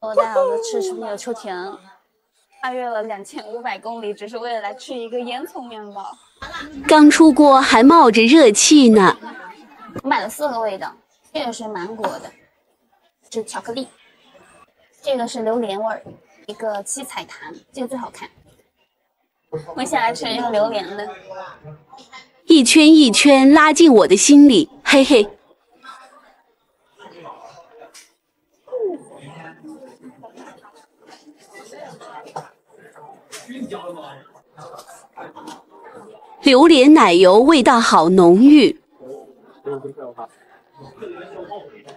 我带儿子吃是不是有秋田？跨越了两千五百公里，只是为了来吃一个烟囱面包。刚出锅还冒着热气呢。我买了四个味道，这个是芒果的，是巧克力，这个是榴莲味儿，一个七彩糖，这个最好看。我先来吃一个榴莲的，一圈一圈拉进我的心里，嘿嘿。榴莲奶油味道好浓郁，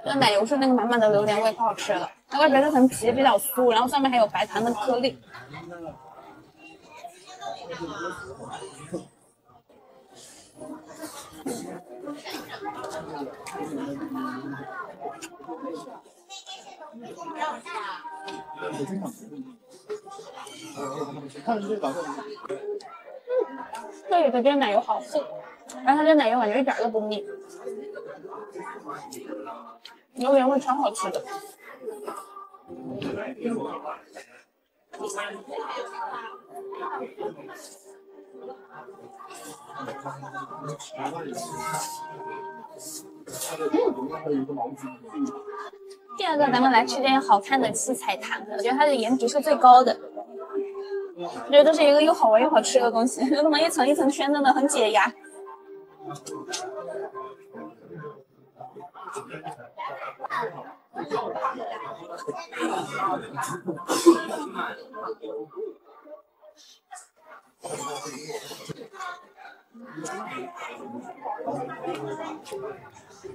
这奶油是那个满满的榴莲味，可好吃了。它外边那层皮比较酥，然后上面还有白糖的颗粒。看这里的这个奶油好厚，然后它这奶油感觉一点都不腻，榴莲味超好吃的。第二个，咱们来吃点好看的七彩糖，我觉得它的颜值是最高的。我觉得这是一个又好玩又好吃的东西，就这么一层一层圈，真的很解压。这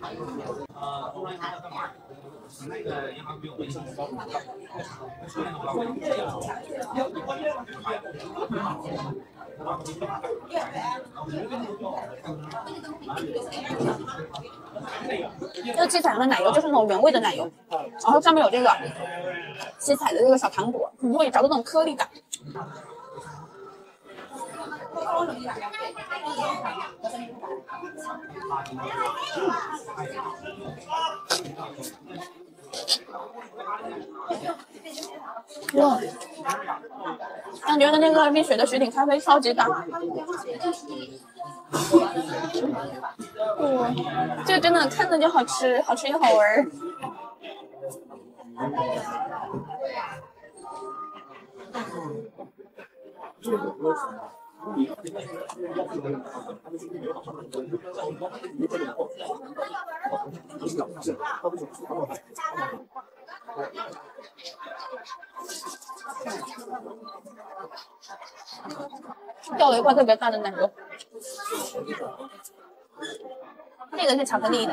个七彩的奶油就是那种原味的奶油，然后上面有这个七彩的这个小糖果，你会找到那种颗粒感。哇，感觉的那个蜜雪的雪顶咖啡超级大。哇，这个真的看着就好吃，好吃又好玩。掉了一块特别大的奶油，这个是巧克力的。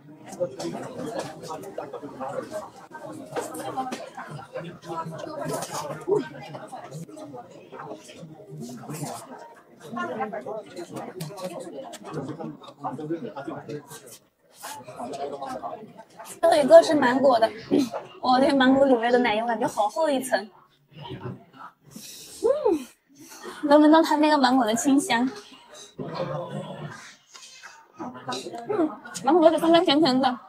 这一个是芒果的，我这芒果里面的奶油感觉好厚一层，嗯，能闻到它那个芒果的清香，嗯，芒果是酸酸甜甜的。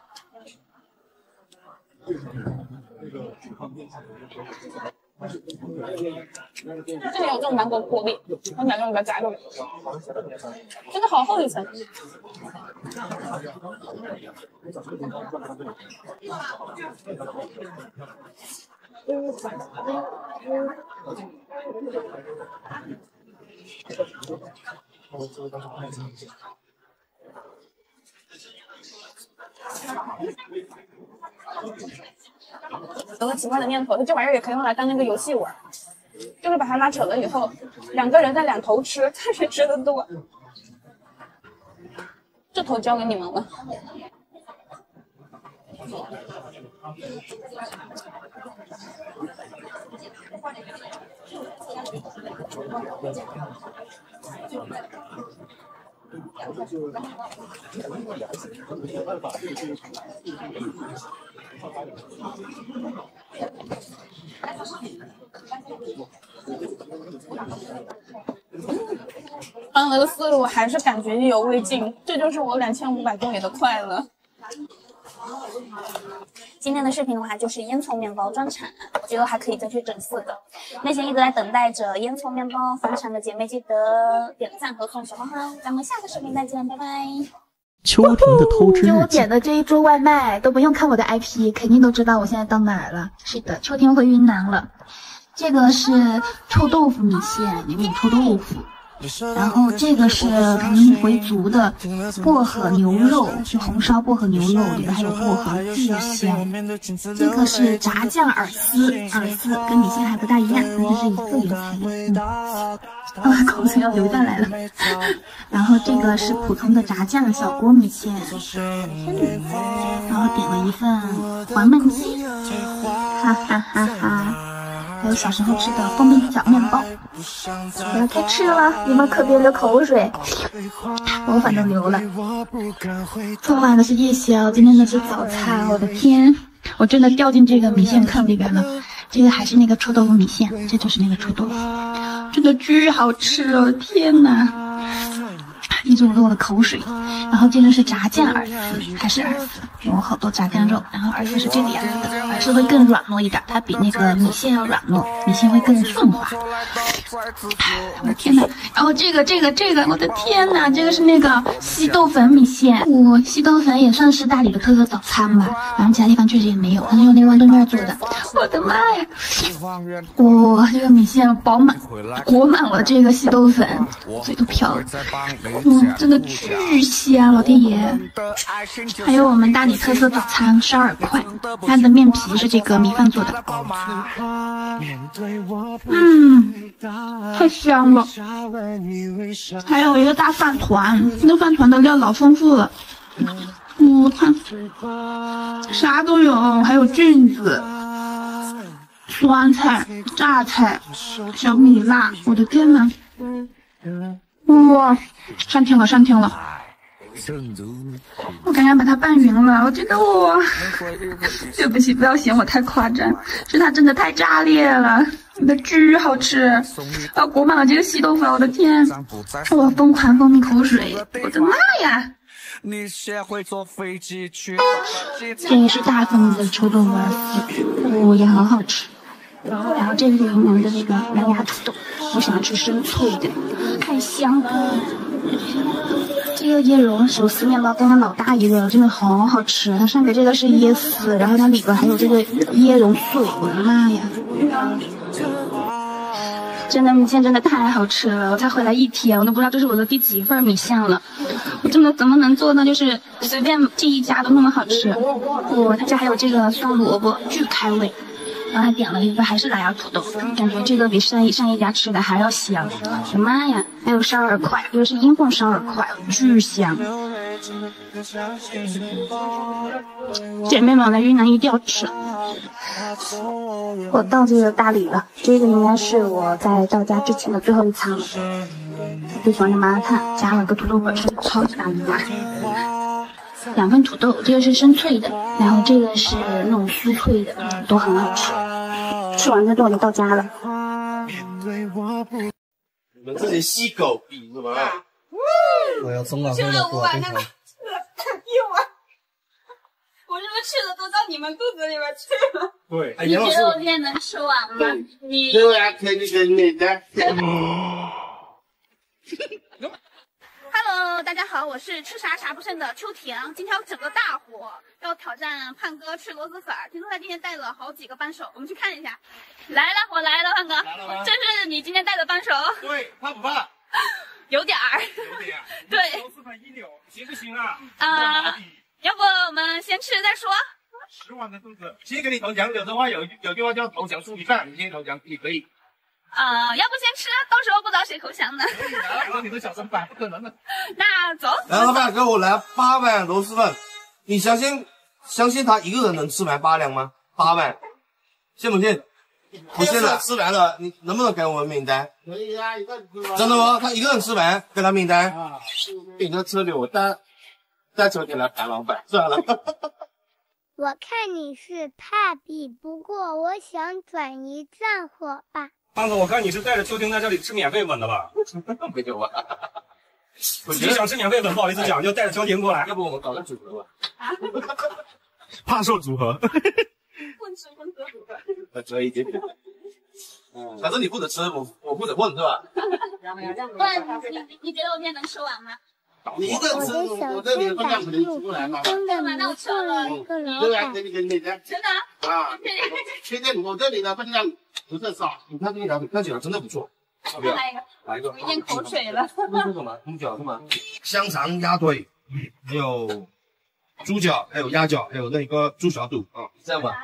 这里有这种芒果果粒，我感觉里面夹着，真的好厚一层。有个奇怪的念头，这玩意儿也可以用来当那个游戏玩，就是把它拉扯了以后，两个人在两头吃，看谁吃的多。这头交给你们了。换了个思路，还是感觉意犹未尽，这就是我两千五百公里的快乐。今天的视频的话，就是烟囱面包专场，我觉得还可以再去整四个。那些一直在等待着烟囱面包返场的姐妹，记得点赞和送小花花。咱们下个视频再见，拜拜。秋婷的偷吃就我点的这一桌外卖，都不用看我的 IP，肯定都知道我现在到哪儿了。是的，秋天回云南了。这个是臭豆腐米线，里面有臭豆腐。然后这个是肯定回族的薄荷牛肉，是红烧薄荷牛肉，里面还有薄荷，巨香。这个是炸酱饵丝，饵丝跟米线还不大一样，但是一个颜色。啊，口水要流下来了。然后这个是普通的炸酱小锅米线，然后点了一份黄焖鸡，哈哈哈哈。还有小时候吃的蜂蜜小面包，我要开吃了，你们可别流口水？我反正流了。昨晚的是夜宵，今天的是早餐。我的天，我真的掉进这个米线坑里边了。这个还是那个臭豆腐米线，这就是那个臭豆腐，真的巨好吃哦！天哪！一直流我的口水，然后这个是炸酱饵丝，还是饵丝，有好多炸酱肉，然后饵丝是这个样子的，饵丝会更软糯一点，它比那个米线要软糯，米线会更顺滑。我的天呐，然后这个这个这个，我的天呐，这个是那个稀豆粉米线，哇，稀豆粉也算是大理的特色早餐吧，反正其他地方确实也没有，它是用那个豌豆面做的，我的妈呀，哇，这个米线饱满，裹满了这个稀豆粉，嘴都飘了。嗯，真的巨香，老天爷！还有我们大理特色早餐烧饵块，它的面皮是这个米饭做的。嗯，太香了。还有一个大饭团，那饭团的料老丰富了。我看啥都有，还有菌子、酸菜、榨菜、小米辣，我的天呐！哇，上天了，上天了！我刚刚把它拌匀了，我觉得我，对不起，不要嫌我太夸张，是它真的太炸裂了，真的巨好吃，啊，裹满了这个稀豆腐，我的天，我疯狂蜂蜜口水，我的妈呀！这个是大份的臭豆腐丝，哦，也很好吃。然后这个是云南的那个蓝牙土豆，我喜欢吃生脆的，香。这个椰蓉手撕面包，刚刚老大一个，真的好好吃。它上面这个是椰丝，然后它里边还有这个椰蓉碎，我的妈呀！真的米线真的太好吃了，我才回来一天，我都不知道这是我的第几份米线了。我真的怎么能做呢就是随便进一家都那么好吃？哦他家还有这个酸萝卜，巨开胃。然后还点了一个还是蓝牙土豆，感觉这个比上一上一家吃的还要香。我的妈呀！还有烧饵块，这个是英凤烧饵块，巨香。姐妹们来云南一定要吃。我到这个大理了，这个应该是我在到家之前的最后一餐了。最喜欢的麻辣烫，加了个土豆粉，超级大一碗。两份土豆，这个是生脆的，然后这个是那种酥脆的，都很好吃。吃完这顿我就到家了。你们这些细狗逼是吧？我要中 了，吃了五碗，那个一碗，我这个吃的都到你们肚子里面去了。对，你觉得我今天能吃完吗？你。对呀，肯定肯定的 大家好，我是吃啥啥不剩的秋婷。今天要整个大火，要挑战胖哥吃螺蛳粉。听说他今天带了好几个扳手，我们去看一下。来了，我来了，胖哥，这是你今天带的扳手。对，怕不怕？有点儿。有点。对。螺蛳粉一扭，行不行啊？啊、要不我们先吃再说。十碗的肚子，先给你投降。有的话有有句话叫投降输一半，你先投降你可以。啊、要不先吃，到时候不知道谁投降呢。然后你的小身板不可能的。那走。来，老板给我来八碗螺蛳粉，你相信相信他一个人能吃完八两吗？八碗，信不信？不信了，吃完了，你能不能给我们名单？可以啊，一个真的吗？他一个人吃完，给他名单。啊，给他车里我带带车给他谈老板，算了。我看你是怕比，不过我想转移战火吧。胖子，我看你是带着秋婷在这里吃免费粉的吧？没有吧？你想吃免费粉，不好意思讲，就带着秋婷过来。要不我们搞个组合吧？啊胖瘦组合。混吃混喝组合。呃，可以。嗯，反正你负责吃，我我负责混，是吧？问你，你觉得我今天能吃完吗？你一个人吃，我这里手分量可能指感出不来嘛。真的迷住了一个老对啊，板给。你给你的真的？啊，确定我这里的分量不是少。你看这一条，看起来真的不错。要不要？来一个，来一个我。咽口水了。这是什么？猪脚是吗？香肠、鸭腿，还有猪脚，还有鸭脚，还有那个猪小肚啊。这样吧，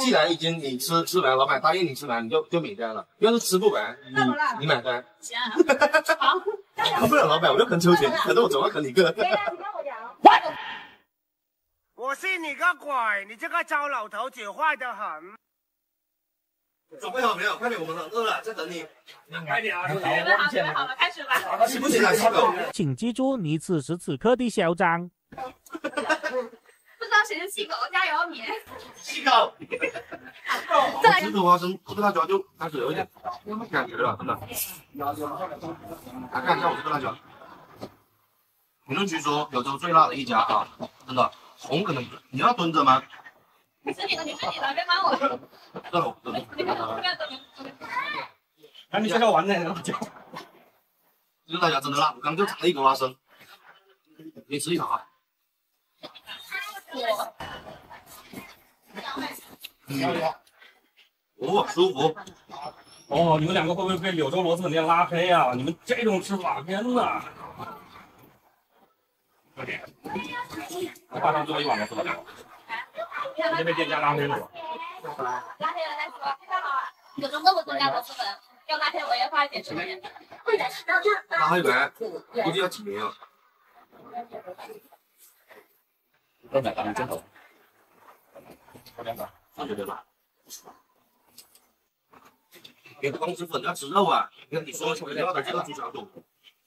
既然已经你吃吃完，老板答应你吃完，你就就免单了。要是吃不完，你你买单。行，好。要不了老板我就坑秋千，可是我总要坑你一个。我信 你个鬼！你这个糟老头子坏得很。准备好没有？快点，我们很饿了，在等你。快点啊！准备好，准备好了，开始吧。行不行啊，小狗？请记住你此时此刻的嚣张。不知道谁是细狗，加油你！细狗。我吃的花生这个辣椒就开始有一点感觉了，真的。来看一下我这个辣椒，评论区说柳州最辣的一家啊，真的。红可能你要蹲着吗？你是你的，你是你的，别管我。算了，我不要动。赶紧介绍完再辣椒。这个辣椒真的辣，我刚就尝了一口花生，你吃一口啊。嗯，哦，舒服。哦，你们两个会不会被柳州螺蛳粉店拉黑啊？你们这种吃法，天哪！快点，我挂上最后一碗螺蛳粉了，直接被店家拉黑了。拉黑了再说，看好了，有中那么多家螺蛳粉，要拉黑我也花一点时间。拉黑完估计要几年啊？二百八，真好。两百，上去对吧？别光吃粉，要吃肉啊！你看你说你要的这个猪小肚，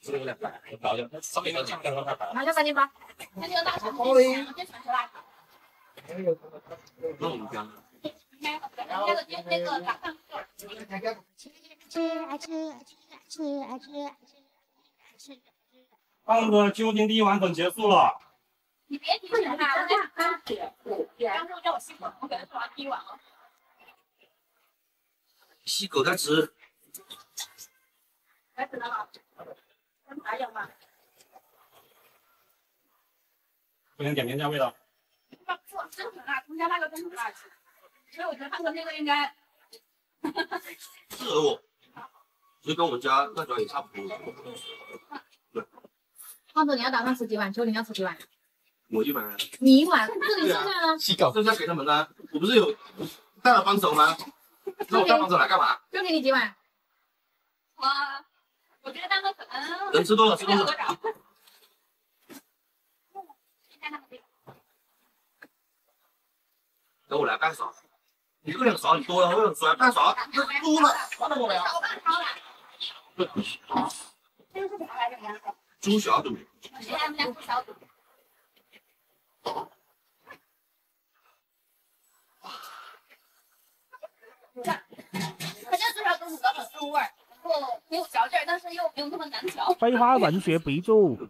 这个有点白，搞点上面的酱料太白。马上赶紧吧，那这个大肠别别全是辣条。那我们家呢？那个那那个炸饭吃啊吃啊吃啊吃啊吃。胖子，究竟第一碗粉结束了。你别提钱了，我在刚说叫我辛苦，我给他做完第一碗了。细狗在吃，开始了吗？还有吗？不行，点评一下味道。那不，真很辣，他们家那个真很辣吃。所以我觉得他们那个应该。适合我，其实跟我们家那家也差不多。对，胖子，你要打算吃几碗？秋玲要吃几碗？我一碗。你一碗，这里剩下呢？细狗剩下给他们呢，我不是有带了帮手吗？那我带帮手来干嘛？就给你几碗。我我觉得他们可能能吃多少吃多少。等我来半勺，一个两勺你多了，我有酸半勺，那多了，多了多了。这个是啥来着？猪小肚。谁家们家猪小肚？它这猪小肚子很入味儿，然后没有嚼劲儿，但是又没有那么难嚼。飞花文学鼻祖。我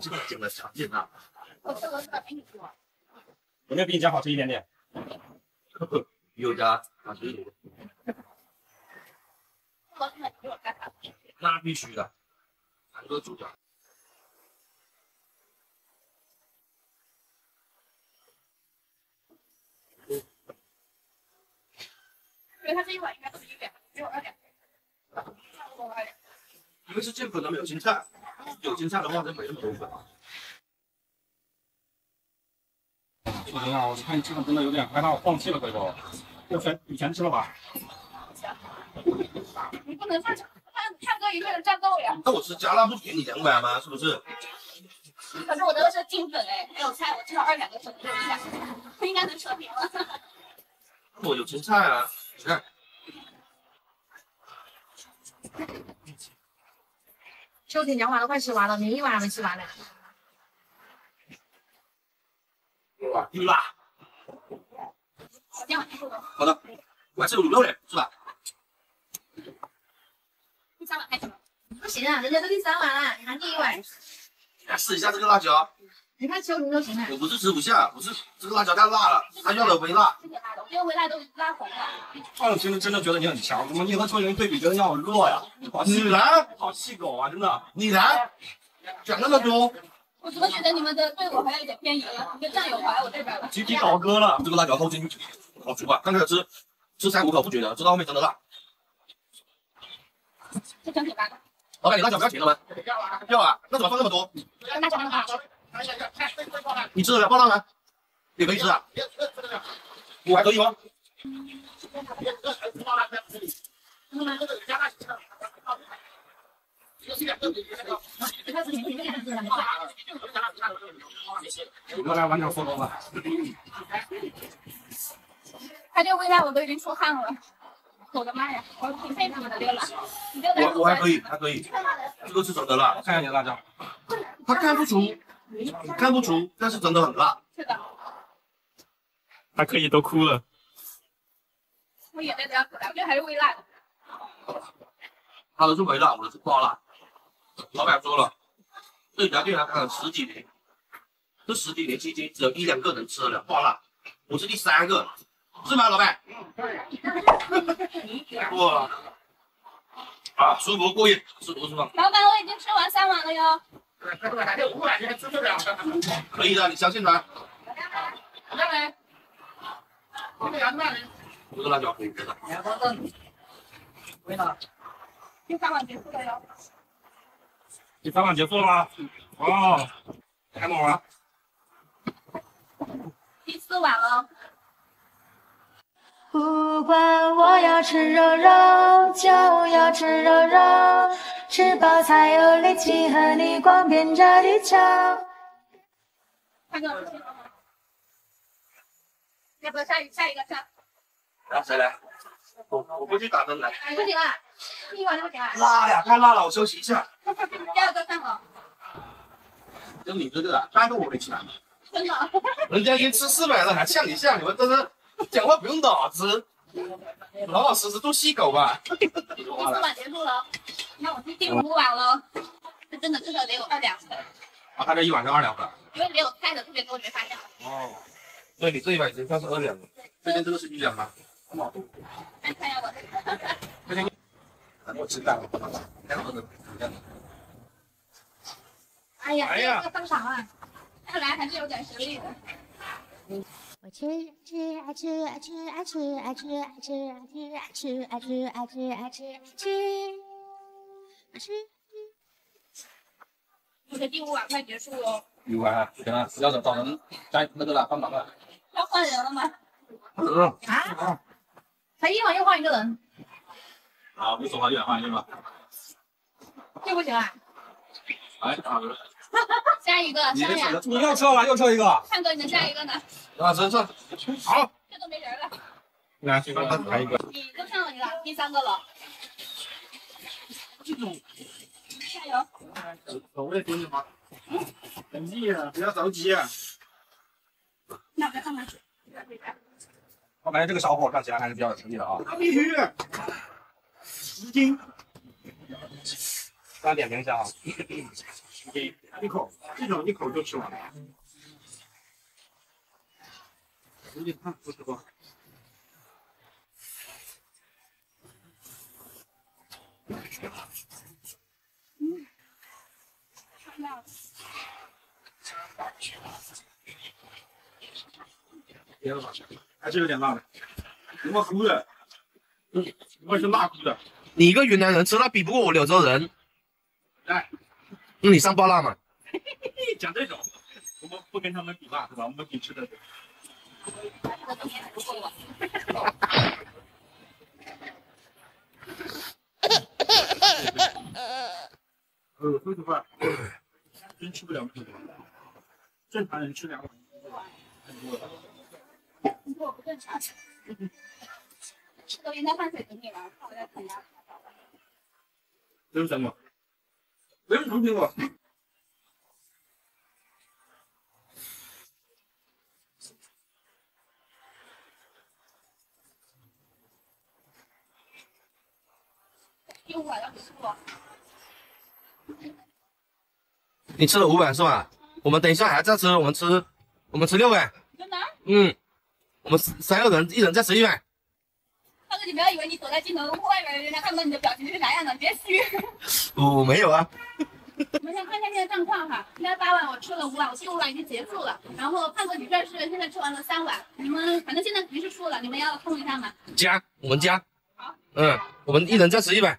这个讲的强劲啊！我这个是比你多。有没有比你家好吃一点点？比我家好吃一点。那必须的，韩国猪脚。因为它这一碗应该都是一两，只有二两。差不多二两。因为是见粉的，没有青菜，有青菜的话就没那么多粉。秋婷啊，我看你吃的真的有点害怕我放弃了，回头。就全以前吃了吧？你不能唱唱一味的战斗呀。那我吃加辣不给你两百吗？是不是？可是我这个是金粉哎，没有菜，我至少二两个粉就一应该能扯平了。我有青菜啊，你看。秋天两碗都快吃完了，你一碗还没吃完呢。哇，又辣。好的，我还吃有卤肉嘞，是吧？第三碗开始了。不行啊，人家都第三碗了，你还第一碗。来试一下这个辣椒。你看秋婷就行了。我不是吃不下，我是这个辣椒太辣了，它要的微辣。这点辣的，我这个微辣都辣红了。我真的真的觉得你很强，怎么你和秋玲对比，觉得你好弱呀？你来，好细狗啊，真的。你来，讲那么多。我怎么觉得你们的对我还有点偏移了？你的战友跑来我这边了。集体倒戈了。这个辣椒后劲好足啊！刚开始吃吃三五口不觉得，吃到后面真的辣。这真挺辣的。老板，你辣椒不要钱了吗？要啊，要啊那怎么放那么多？辣椒那么大。你吃得了爆辣吗？也可以吃啊。我还可以吗？我来完成活动了。他这微辣我都已经出汗了，我的妈呀！我挺佩服你的。我我还可以，还可以。这个是真的辣，看一下你的辣椒。它看不出，看不出，但是真的很辣。是的。还可以，都哭了。我眼泪都要出来，我觉得还是微辣的。他的是微辣，我的是爆辣。老板说了，这家店他开了十几年，这十几年期间只有一两个人吃得了爆辣，我是第三个，是吗，老板？哇，啊，舒服过瘾，舒服是吧？老板，我已经吃完三碗了哟。还有五碗，你还吃不了？可以的，你相信他。个辣椒可以，真的。两包凳，回了。第三碗结束了哟。第三碗结束了吗？哦，开猛了。第四碗了。不管我要吃肉肉，就要吃肉肉，吃饱才有力气和你逛遍这地球。看个，要不要下一下一个上？来，谁来？我我不去打灯来。不行啊，第一碗就不行啊。辣呀，太辣了，我休息一下。第二个上了。就你这个，三个我没吃完。真的。人家已经吃四碗了，还像你像你们真的 讲话不用脑子，老老实实做细狗吧。第四碗结束了，那我是第五碗了。这真的至少得有二两粉。啊，他这一碗是二两粉。因为没有菜的特别多，你没发现吗？哦。对你这一碗已经算是二两了，这边这个是一两吗？看一下，我这边。我知道，两个人。哎呀，哎呀，上场啊，看来还是有点实力的。我吃吃爱吃爱吃爱吃爱吃爱吃爱吃爱吃爱吃爱吃爱吃爱吃爱吃。我的第五碗快结束了。第五碗，行了，要找找人加那个了，帮忙了。要换人了吗？啊？才一碗又换一个人。好，不说话一碗换一个吧。这不行啊。哎，好的。下一个，下一个。你又撤了，又撤一个。看哥，你的下一个呢？啊，真是。好。这都没人了。来，这个来一个。你都上了一个，第三个了。这种。加油。我也盯着吗？嗯。等意啊，不要着急啊。那我再看看。我感觉这个小伙看起来还是比较有实力的啊。必须。十斤。大家点评一下啊。一口，这种一口就吃完了。有点烫，说实话。嗯。看到了。别了，还是有点辣的，有没哭的？嗯，我是辣哭的。你一个云南人吃辣比不过我柳州人。来，那你上爆辣嘛？讲这种，我们不跟他们比辣对吧？我们比吃的。呃，说实话，真吃不了那么多，正常人吃两碗。你说我不正常。吃都应该换水给你了，看我在啃牙。这是什么？这是什么苹果？第五碗要吃我。你吃了五碗是吧？我们等一下还要再吃，我们吃，我们吃六碗。真的？嗯，我们三个人，一人再吃一碗。大哥，你不要以为你躲在镜头外面，人家看不到你的表情是啥样的，别虚。我没有啊。我们先看一下现在状况哈，现在八碗我吃了五碗，我第五碗已经结束了。然后胖哥你这是现在吃完了三碗，你们反正现在肯定是输了，你们要冲一下吗。加，我们加。好嗯，我们一人再吃一碗。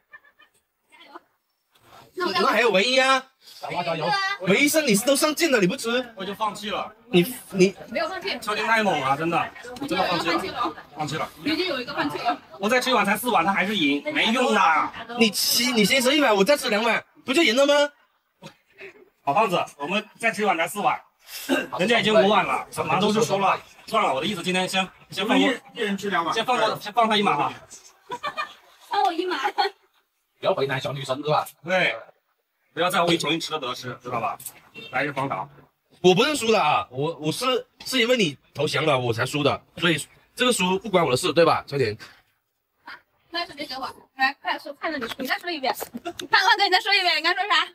加油那还有唯一啊，小花加油！唯一是你都上劲了，你不吃，我就放弃了。你你没有放弃，秋天太猛了，真的，我真的放弃了了，放弃了。已经有一个放弃了。我再吃一碗才四碗，他还是赢，没用的。你吃你先吃一碗，我再吃两碗，不就赢了吗？好胖子，我们再吃一碗来四碗，人家已经五碗了，小马都是收了。算了，我的意思今天先先放过，一人吃两碗，先放过，先放他一马吧。放我一马。不要为难小女生是吧？对，不要在乎重新吃的得失，知道吧？来日方长。我不认输的啊，我我是是因为你投降了我才输的，所以这个输不关我的事，对吧，秋田？那直接给我，来快说，看着你说，你再说一遍。胖胖哥，你再说一遍，你刚说啥？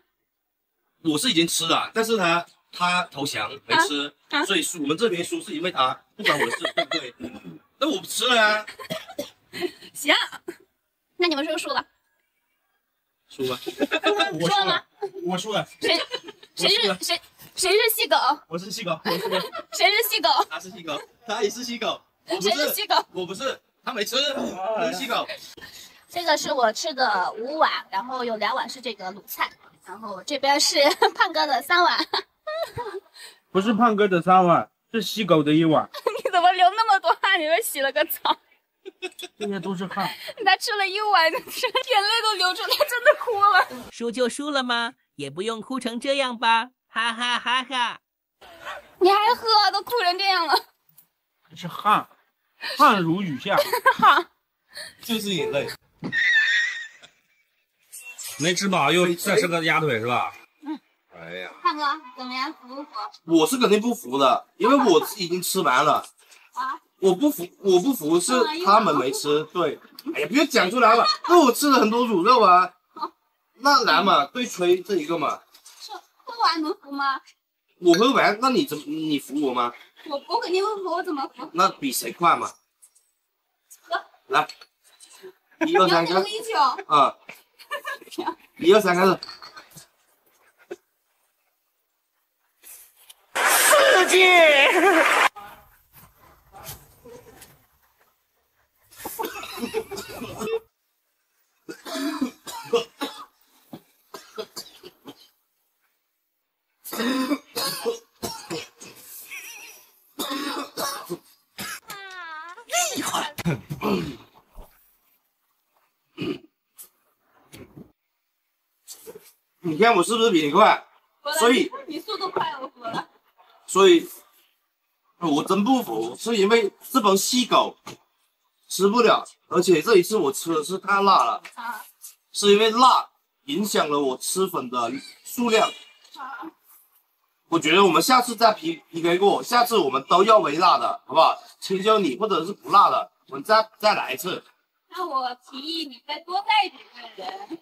我是已经吃了，但是他他投降没吃，所以输我们这边输是因为他，不关我的事，对不对？那我不吃了呀，行，那你们是不是输了？输了。我输了吗？我输了。谁谁是谁谁是细狗？我是细狗，我是 谁是细狗？他是细狗，他也是细狗，我不谁是细狗？我不是，他没吃，我是细狗。这个是我吃的五碗，然后有两碗是这个卤菜，然后这边是 胖哥的三碗。不是胖哥的三碗，是细狗的一碗。你怎么流那么多汗？你们洗了个澡？这些都是汗。他吃了一碗，眼泪都流出来，真的哭了。输就输了吗？也不用哭成这样吧，哈哈哈哈！你还喝，都哭成这样了。是汗，汗如雨下。好，就是眼泪。没吃饱又再吃个鸭腿是吧？嗯。哎呀，胖哥怎么样？服不服？我是肯定不服的，因为我已经吃完了。啊？我不服，我不服是他们没吃。对，哎呀，别讲出来了，那我吃了很多卤肉啊。那来嘛，对吹这一个嘛。喝完能服吗？我喝完，那你怎么你服我吗？我我肯定不服，我怎么服？那比谁快嘛？喝。来，一二三，开力气哦。啊。一二三，开始。刺激！厉害！你看我是不是比你快？所以你速度快，我服了。所以，我真不服，是因为这帮细狗吃不了，而且这一次我吃的是太辣了，是因为辣影响了我吃粉的数量。我觉得我们下次再 P P K 过，下次我们都要微辣的，好不好？青椒你或者是不辣的，我们再再来一次。那我提议你再多带几个人。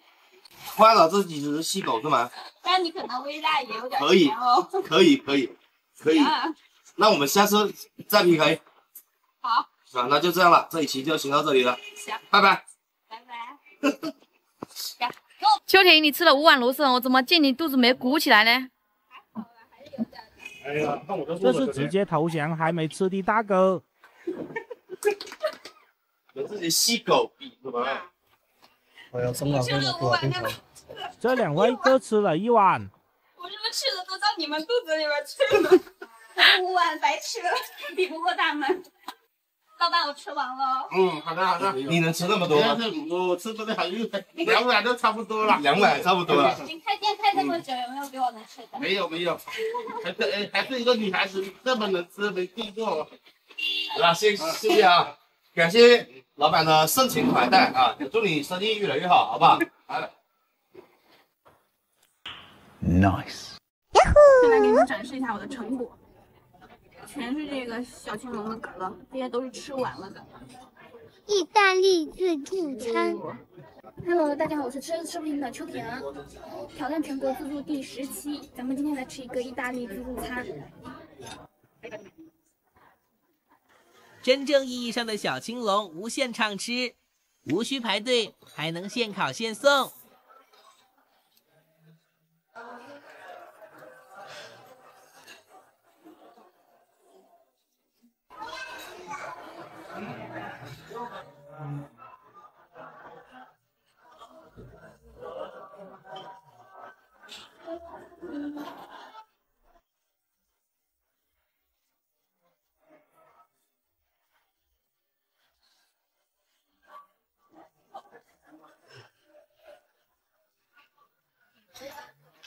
快了，这几只是细狗是吗？但你可能微辣也有点可以哦。可以，可以，可以。那我们下次再 P K。好。啊？那就这样了，这一期就先到这里了。行。拜拜。拜拜。秋婷，你吃了五碗螺蛳粉，我怎么见你肚子没鼓起来呢？哎呀，看我这这是直接投降还没吃的大哥。跟自己细狗比什么？我要中了这个多冰糖。这两位各吃了一碗。我这个吃的都到你们肚子里面去了，五碗白吃了，比不过他们。老板，我吃完了。嗯，好的好的。你能吃那么多吗？我吃不了还有两碗都差不多了，两碗差不多了。您开店开这么久，有没有比我能吃的？没有没有，还是哎还是一个女孩子，这么能吃没见过。好了，谢谢谢啊，感谢老板呢盛情款待啊，也祝你生意越来越好，好不好？来。Nice。先来给你们展示一下我的成果，全是这个小青龙的壳，这些都是吃完了的。意大利自助餐。Hello，大家好，我是吃吃不停的秋田，挑战全国自助第十期，咱们今天来吃一个意大利自助餐。真正意义上的小青龙无限畅吃，无需排队，还能现烤现送。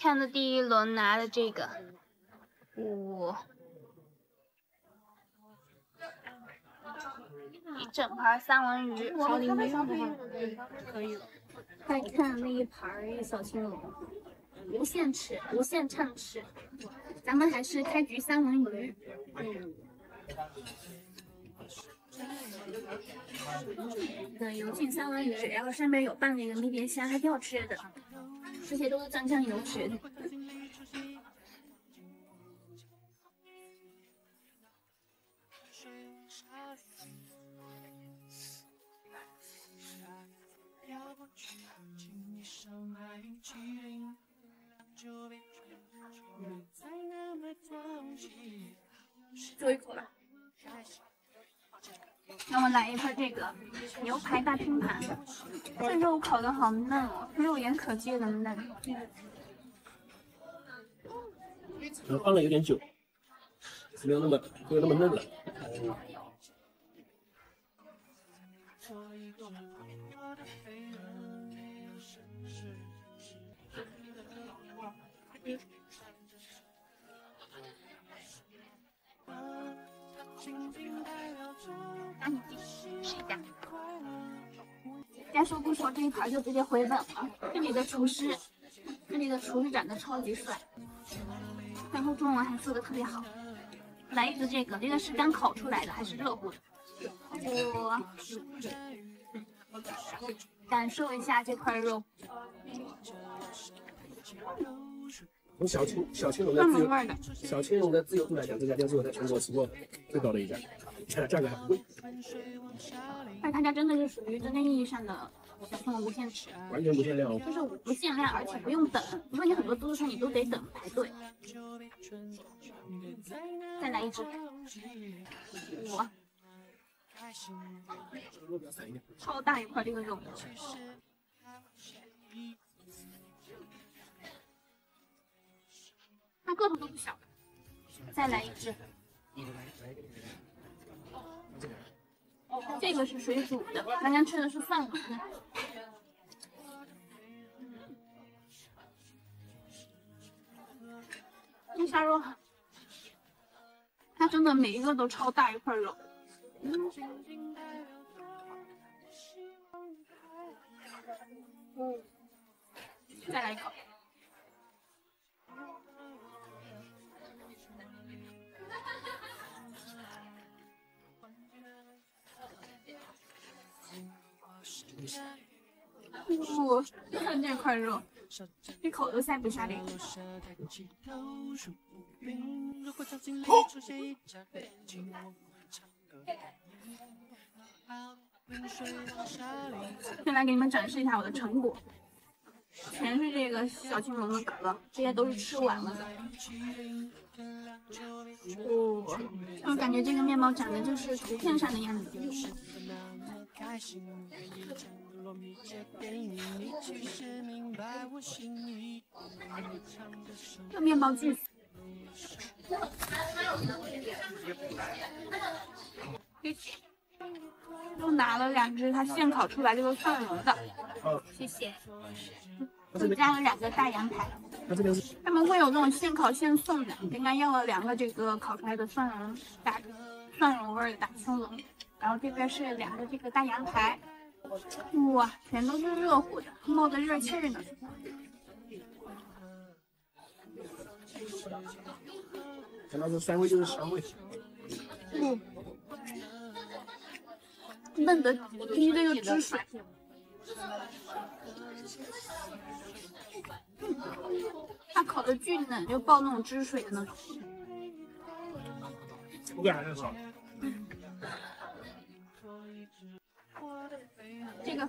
看的第一轮拿的这个，五、一整盘三文鱼，小鲤鱼，可以了。再看那一盘小青龙，无限吃，无限畅吃。咱们还是开局三文鱼，嗯。对，油浸三文鱼，然后上面有拌那个迷迭香，还挺好吃的。这些都是湛江游学的。让我来一份这个牛排大拼盘，这肉烤的好嫩哦，肉眼可见的嫩。可能放了有点久，没有那么没有那么嫩了。该说不说，这一盘就直接回本了。这里的厨师，这里的厨师长得超级帅，然后中文还说的特别好。来一只这个，这个是刚烤出来的还是热乎的？我感受一下这块肉。从小青小青龙的自由小青龙的自由度来讲，这家店是我在全国吃过最高的一家，价格还不贵。而他家真的是属于真正意义上的小青龙无限吃，完全不限量哦。就是无限量，而且不用等，因为你很多自助餐你都得等排队。再来一只，我超大一块这个肉。它个头都不小，再来一只。这个是水煮的，刚刚吃的是饭的。这下肉，它真的每一个都超大一块肉。嗯，再来一口。我看这块肉，一口都塞不下脸。先来给你们展示一下我的成果，全是这个小青龙的壳，这些都是吃完了的。哦，我感觉这个面包长得就是图片上的样子。这面包巨。又拿了两只他现烤出来这个蒜蓉的，哦，谢谢。又加了两个大羊排，那这边是他们会有这种现烤现送的。刚刚要了两个这个烤出来的蒜蓉大蒜蓉味的大青龙，然后这边是两个这个大阳台，哇，全都是热乎的，冒着热气儿呢。看到这酸味就是香味，嗯，嫩的滴这个汁水，嗯，它烤的巨嫩，就爆那种汁水的那种。口感还是少。这个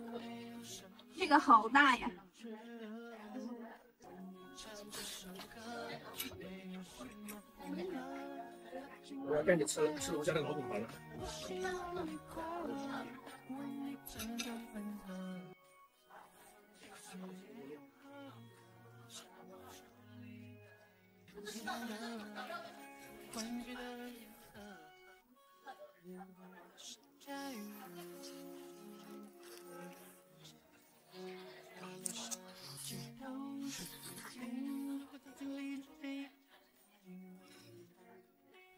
这个好大呀！我要带你吃吃楼下的老总盘了。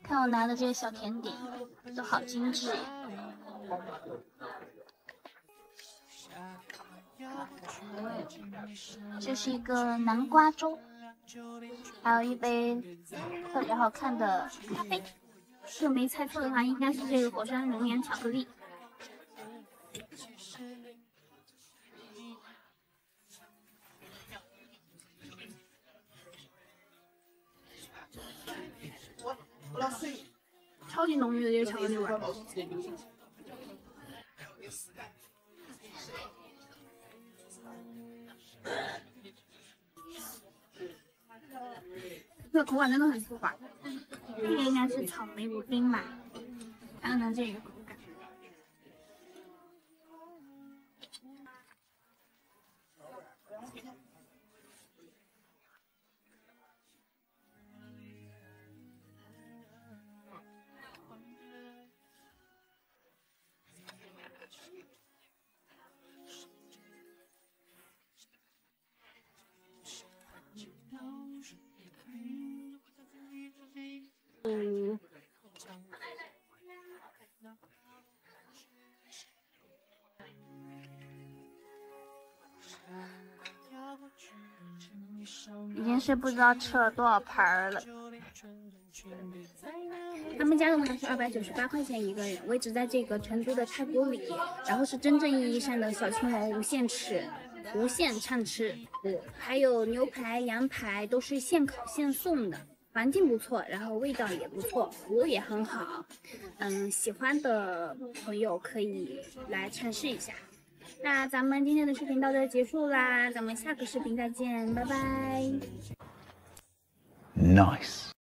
看我拿的这些小甜点，都好精致。这是一个南瓜粥，还有一杯特别好看的咖啡。这没猜错的话，应该是这个火山熔岩巧克力。级浓郁的这个巧克力味儿。这个口感真的很丝滑，这个应该是草莓布丁吧？看看这个是不知道吃了多少盘儿了。他们家的话是二百九十八块钱一个人，位置在这个成都的太古里，然后是真正意义上的小青龙无限吃，无限畅吃。还有牛排、羊排都是现烤现送的，环境不错，然后味道也不错，服务也很好。嗯，喜欢的朋友可以来尝试一下。那咱们今天的视频到这结束啦，咱们下个视频再见，拜拜。Nice.